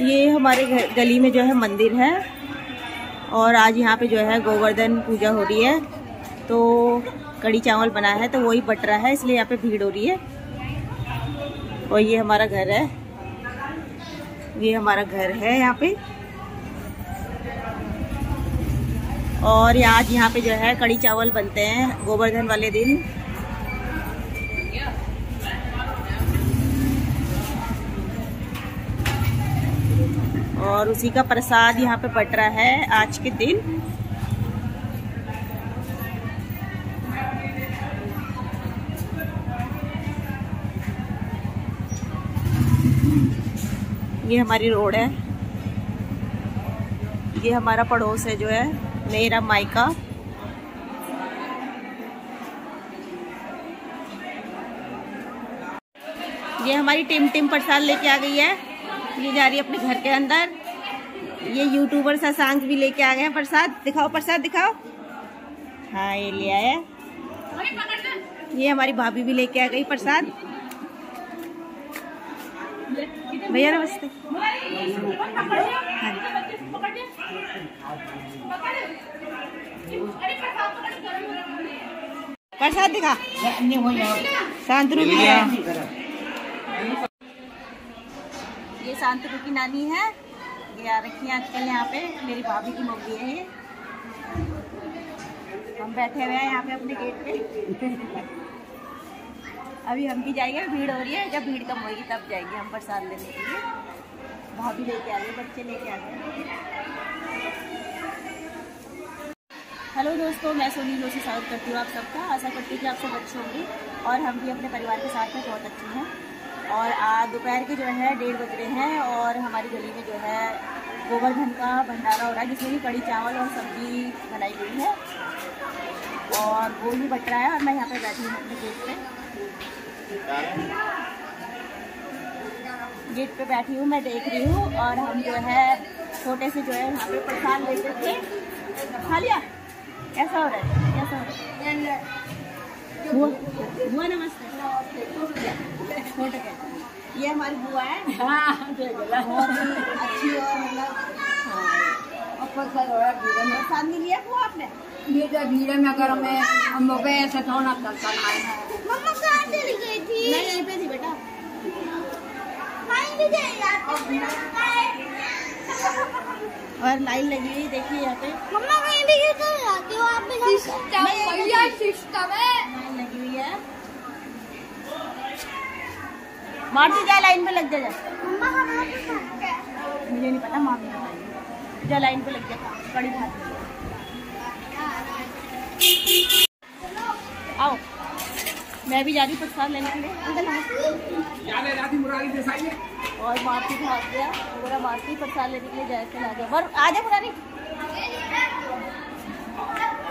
ये हमारे घर, गली में जो है मंदिर है। और आज यहाँ पे जो है गोवर्धन पूजा हो रही है। तो कड़ी चावल बना है तो वही बट रहा है, इसलिए यहाँ पे भीड़ हो रही है। और ये हमारा घर है। ये हमारा घर है यहाँ पे। और आज यहाँ पे जो है कड़ी चावल बनते हैं गोवर्धन वाले दिन। और उसी का प्रसाद यहाँ पे बट रहा है आज के दिन। ये हमारी रोड है। ये हमारा पड़ोस है जो है, मेरा मायका। ये हमारी टिम टिम प्रसाद लेके आ गई है। ये जा रही है अपने घर के अंदर। ये यूट्यूबर शशांक भी लेके आ गए हैं। प्रसाद, दिखाओ प्रसाद दिखाओ। हाँ ये ले आया। ये हमारी भाभी भी लेके आ गई, प्रसाद। भैया, नमस्ते। प्रसाद दिखा। शांत रूप है ये शांत रूप की नानी है। आ रखी है आजकल यहाँ पे। मेरी भाभी की मम्मी है ये। हम बैठे हुए हैं यहाँ पे अपने गेट पे। अभी हम भी जाएँगे भीड़ हो रही है। जब भीड़ कम होगी तब जाएँगे हम प्रसाद लेने के लिए। भाभी लेके आ गए बच्चे लेके आ गए हेलो दोस्तों, मैं सोनी जोशी स्वागत करती हूँ आप सबका। आशा करती हूँ कि आप सब अच्छे होंगे और हम भी अपने परिवार के साथ में बहुत अच्छे हैं। और आज दोपहर के जो है, डेढ़ बज रहे हैं और हमारी गली में जो है गोवर्धन का भंडारा हो रहा है, जिसमें भी कड़ी चावल और सब्ज़ी बनाई गई है। और वो ही बट रहा है और मैं यहाँ पे बैठी हूँ अपने गेट पे। गेट पे बैठी हूँ, मैं देख रही हूँ और हम जो है छोटे से जो है यहाँ पे प्रसाद लेते थे। खा लिया? कैसा हो रहा है? कैसा हो रहा है। बुआ बुआ नमस्ते। ये हमारी बुआ है। हाँ, बहुत अच्छी और मतलब प्रसाद नहीं लिया बुआ आपने? भीड़ में अगर हमें हम लोग ऐसे है मम्मा कहाँ चली गई थी? मैं यहीं पे थी बेटा। भी और लाइन लगी हुई देखिए यहाँ पे। मम्मा कहीं भी क्यों चले जाती हो आप भैया सिस्टम है। लाइन लगी हुई है। मारती जा लाइन पे लग जा जा। मम्मा तो मुझे नहीं पता मार नहीं जा लाइन पे लग जा कड़ी भात आओ। मैं भी जा रही हूँ प्रसाद लेने के लिए। अंकल नमस्ते और मारती भाग गया। पूरा मारती प्रसाद लेने के लिए जाए आ गया वर आ जा पुरानी।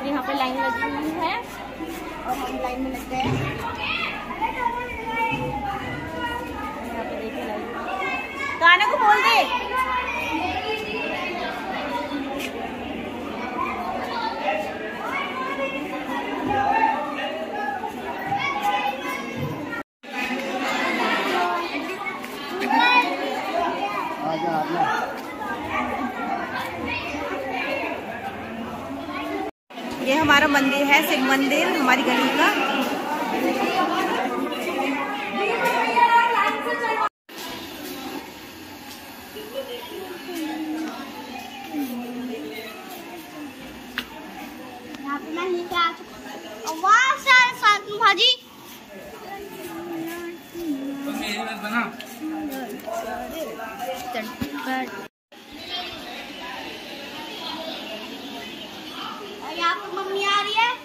यहाँ पे लाइन लगी हुई है। और हम लाइन में लग गए यहाँ पे देखिए लाइन। को बोल दे ये हमारा मंदिर है शिव मंदिर हमारी गली का यहाँ पे मैं लेके आ चुका हूँ। वाह सर साथ में भाजी और यहाँ पे मम्मी आ रही है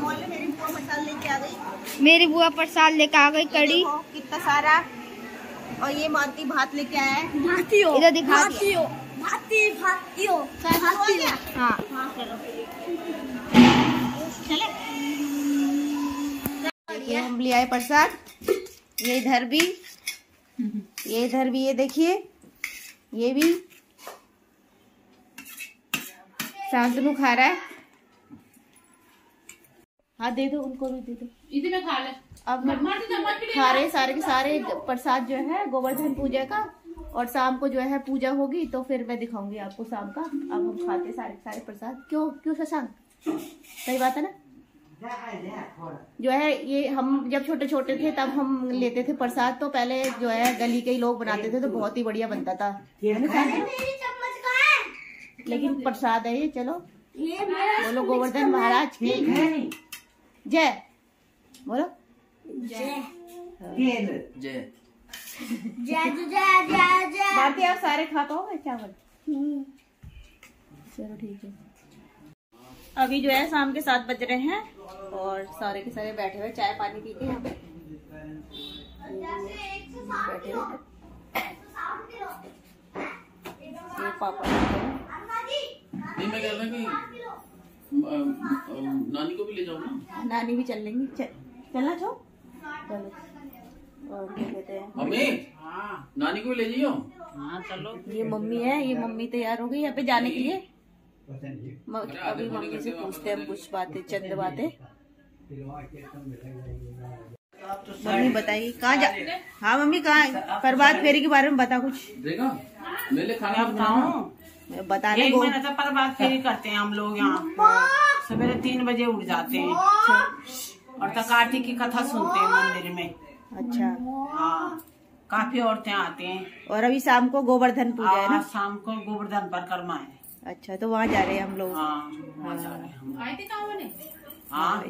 मोहल्ले मेरी बुआ मसाला लेके आ गई मेरी बुआ प्रसाद लेके आ गई कड़ी। कितना सारा। और ये मानती भात लेके आया है। भाती हो इधर दिखा भाती हो भाती भाती हो भाती हो। हाँ। हाँ चलो। चले। ये हम ले आए प्रसाद। ये इधर भी। ये इधर भी ये देखिए। ये भी। शांतनु खा रहा है। हाँ दे दो उनको भी दे दो। इसी में खा ले। अब खा रहे सारे के सारे प्रसाद जो है गोवर्धन पूजा का और शाम को जो है पूजा होगी तो फिर मैं दिखाऊँगी आपको शाम का। अब हम खाते सारे के सारे प्रसाद। क्यों? क्यों शशांक? सही बात है ना? जो है ये हम जब छोटे छोटे थे तब हम लेते थे प्रसाद तो पहले जो है गली के ही लोग बनाते थे तो बहुत ही बढ़िया बनता था। ना शांति? मेरी चम्मच कहाँ लेकिन प्रसाद है ये चलो। ये बोलो गोवर्धन महाराज की जय। बोलो। जय। जय। जय जय जय जय जय। बाकी आप सारे खा पाओगे? चावल चलो ठीक है। अभी जो है शाम के सात बज रहे हैं और सारे के सारे बैठे हुए चाय पानी पी के यहाँ पे बैठे हुए हैं। ये पापा। नानी को भी ले जाओ ना। नानी भी चल लेंगी चल, चलना छो चलो। और क्या कहते हैं? मम्मी नानी को भी ले जाइयो। चलो। ये मम्मी है ये मम्मी तैयार हो गई यहाँ पे जाने के लिए। अभी मम्मी से पूछते हैं कुछ बातें चंद बातें। मम्मी बताइए कहाँ जा हाँ मम्मी कहाँ प्रभात फेरी के बारे में बता कुछ। देखा? मेरे खाना बताऊँ बताने एक महीना से प्रभात फेरी करते हैं हम लोग यहाँ सवेरे तीन बजे उठ जाते हैं। और तो कार्तिक की कथा सुनते हैं मंदिर में। अच्छा। हाँ काफ़ी औरतें आते हैं। और अभी शाम को गोवर्धन पूजा है ना? शाम को गोवर्धन परिक्रमा है। अच्छा तो वहाँ जा रहे हैं हम लोग। हाँ वहाँ जा रहे हैं हम। थी हाँ।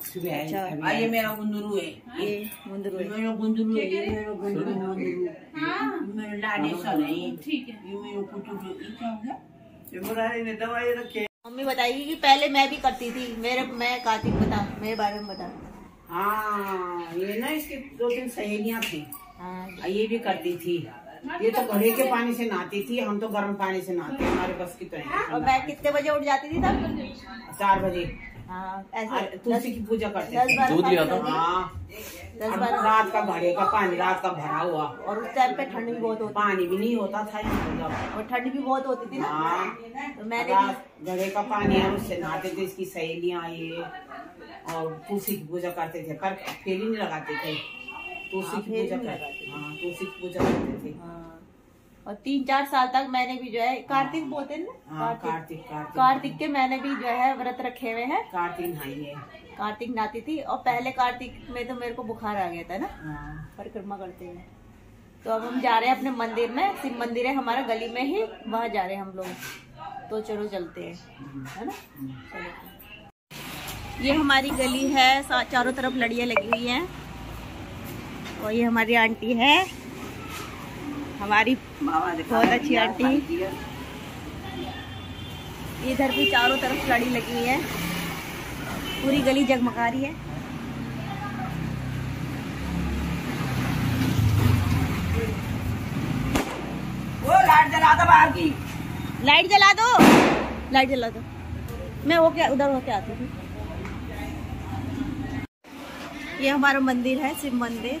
अच्छा ये मेरा गुंदरू है ये मुंदरू है। मेरा गुंदरू है ये मेरा गुंदरू गुंदरू ये मेरा लाडेश्वर है ठीक है ये मेरा पुतू ये क्या हो गया मम्मी बताइए कि पहले मैं भी करती थी मेरे मैं कार्तिक बता मेरे बारे में बता हाँ ये ना इसकी दो तीन सहेलियाँ थी हाँ ये भी करती थी ये तो घड़े के पानी से नहाती थी हम तो गर्म पानी से नहाते हमारे बस की तो है और मैं कितने बजे उठ जाती थी तब चार बजे तुलसी की पूजा करते बारह दूध लिया था? हाँ। रात का घड़े का पानी रात का भरा हुआ। और उस टाइम पे ठंड भी बहुत होती पानी भी नहीं होता था यहाँ पे जब। और ठंड भी बहुत होती थी ना। हाँ। तो मैंने घड़े का पानी और उससे नहाते थे इसकी सहेलियाँ ये और तुलसी की पूजा करते थे। पर फेरी नहीं लगाते थे। तुलसी हाँ, की पूजा करते। हाँ तुलसी की पूजा करते थे। हाँ। और तीन चार साल तक मैंने भी जो है कार्तिक बोलते हैं ना? हाँ कार्तिक। कार्तिक के मैंने भी जो है व्रत रखे हुए हैं। कार्तिक है कार्तिक नाती थी और पहले कार्तिक में तो मेरे को बुखार आ गया था ना? हाँ। परिक्रमा करते हुए तो अब हम जा रहे हैं अपने मंदिर में। शिव मंदिर है हमारा गली में ही। वहाँ जा रहे हैं हम लोग। तो चलो चलते हैं। है ना? चलो। ये हमारी गली है। चारों तरफ़ लड़ियाँ लगी हुई हैं। और ये हमारी आंटी है। हमारी बहुत अच्छी आंटी। इधर भी चारों तरफ़ लड़ी लगी है। पूरी गली जगमगा रही है। वो लाइट जला दो बाहर की। लाइट जला दो। लाइट जला दो। मैं होके उधर होके आती हूँ। ये हमारा मंदिर है शिव मंदिर।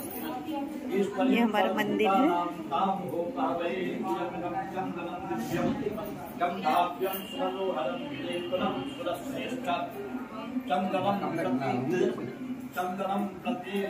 ये हमारा मंदिर है चंदनम प्रति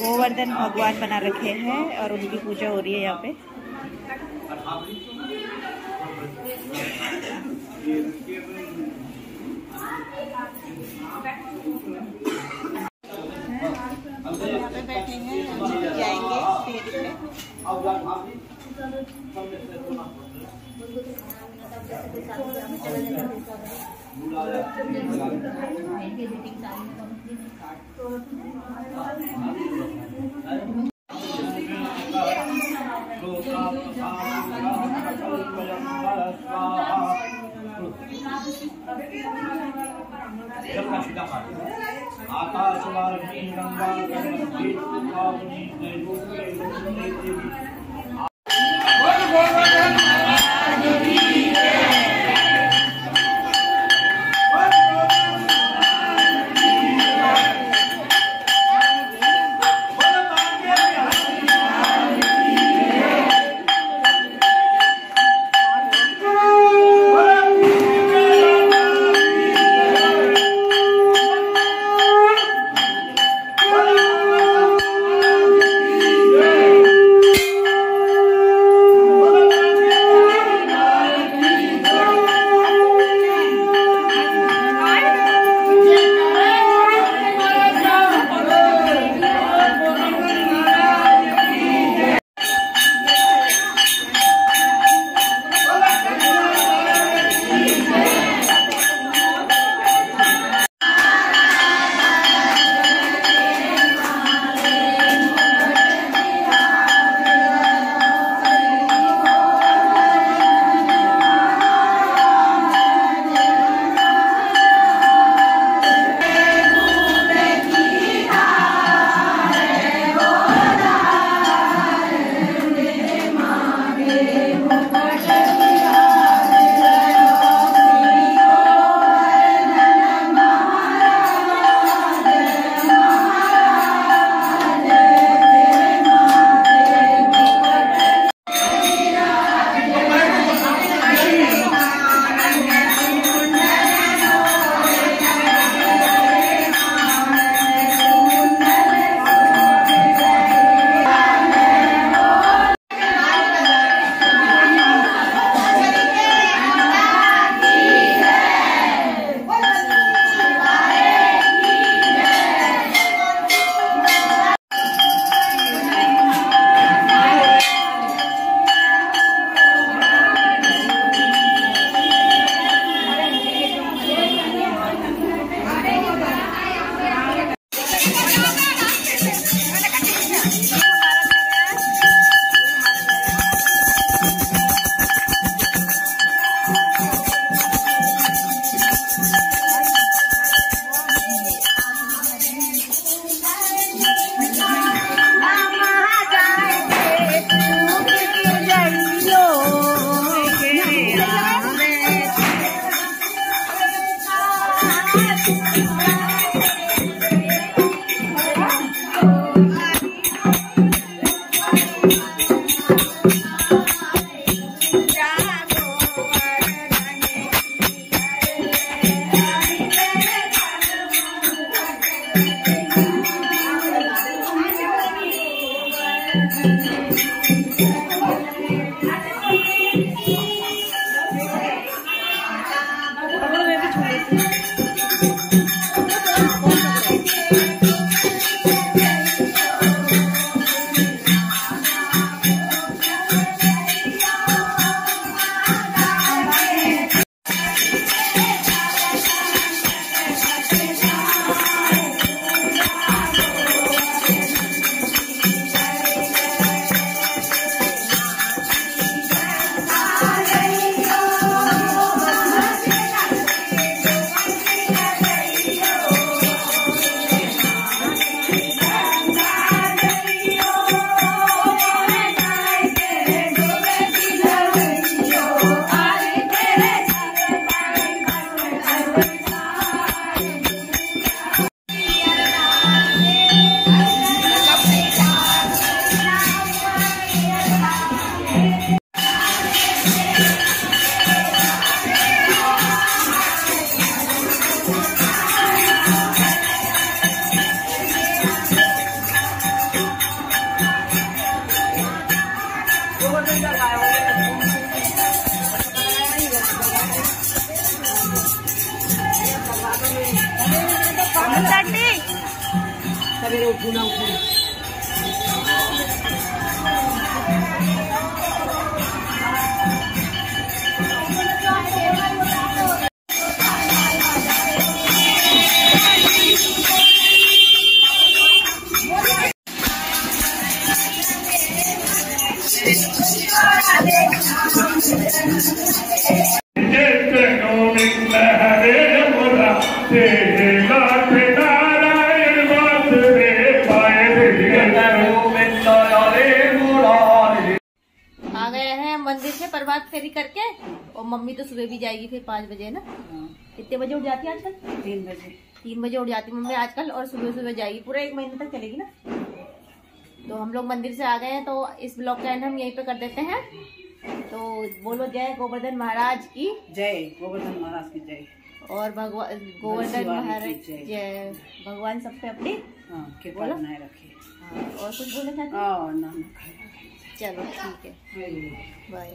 गोवर्धन भगवान बना रखे हैं और उनकी पूजा हो रही है यहाँ पे। पे जाएँगे फेरी मम्मी तो सुबह भी जाएगी फिर पाँच बजे ना? हाँ, कितने बजे उठ जाती है आजकल? तीन बजे। तीन बजे उठ जाती मम्मी आजकल और सुबह सुबह जाएगी। पूरा एक महीने तक चलेगी ना? तो हम लोग मंदिर से आ गए हैं तो इस ब्लॉग का एंड हम यहीं पे कर देते हैं। तो बोलो जय गोवर्धन महाराज की। जय गोवर्धन महाराज की जय। और भगवान गोवर्धन महाराज जय। भगवान सब पे अपनी। हाँ बोलो। रखे हाँ, और कुछ बोले चाहते खाए चलो ठीक है। बाय